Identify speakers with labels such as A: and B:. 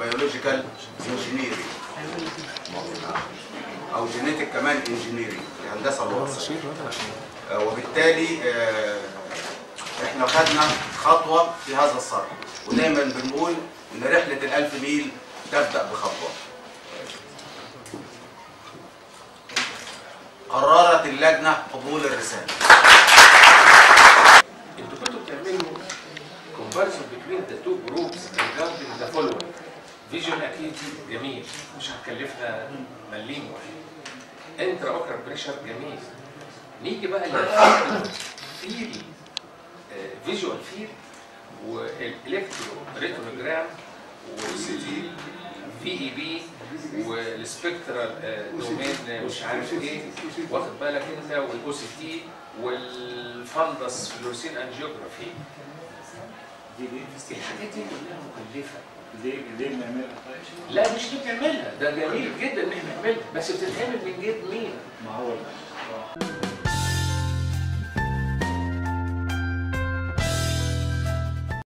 A: biological engineering أو genetic كمان engineering الهندسه الوراثيه آه، وبالتالي آه، إحنا خدنا خطوة في هذا الصرح ودايما بنقول إن رحلة الألف ميل تبدأ بخطوة. قررت اللجنة قبول الرسالة.
B: أنتوا كنتوا بتعملوا two groups regarding the following visual acuity جميل. مش هتكلفنا مليم واحد. intraocular pressure جميل. نيجي بقى لل field visual field وال electroretinogram وال C VEP وال spectral domain مش عارف إيه. واخد بالك أنت؟ وال OCT وال fundus fluorescein angiography الحاجات دي كلها مكلفة.
C: ليه؟ ليه بنعملها؟ طيب؟
B: لا مش دي بنعملها ده جميل جدا إن إحنا نعملها. بس بتتعمل من جيب مين؟